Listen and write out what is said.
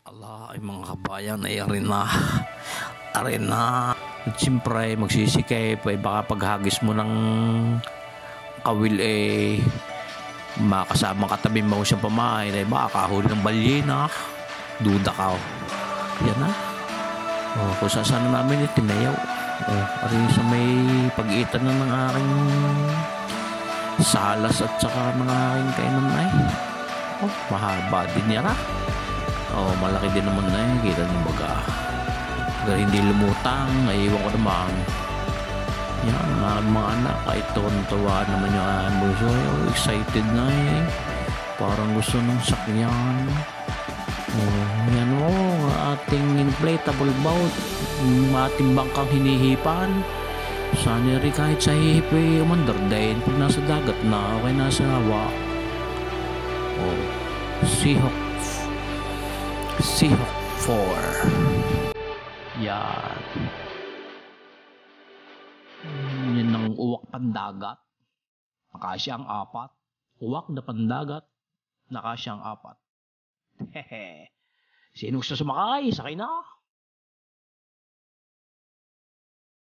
Ala, ay mga kabayan, ay arin na. Arin na. At siyempre, magsisikip, ay baka paghagis mo ng kawil eh, makasama katabi mo siyang pamain, ay baka kahuli ng balyena. Duda ka. oh. Yan na. Oh, kung saan namin eh, tinayaw. Oh, arin sa may pag-itan na ng aking salas at saka ng aking kainan ay. Oh, mahaba din yan ah. Oh, malaki din naman na eh. Kita niyo baga. Baga hindi lumutang, ay iwan ko naman. Yan, mga, mga anak, kahit tuwan-tuwa naman yung. Ay, oh, excited na eh. Parang gusto ng sakyan. Oh, yan o, ating inflatable boat. Yung ating bangkang hinihipan. Sana rin kahit sa hihip eh, umandar din. Pag nasa dagat na, okay nasa hawa. Oh, Seahawk Seahawk 4. Yan. Yan ang uwak pandagat. Nakasya ang apat. Uwak na pandagat. Nakasya ang apat. Hehe. Sino gusto sumakay? Sakay na.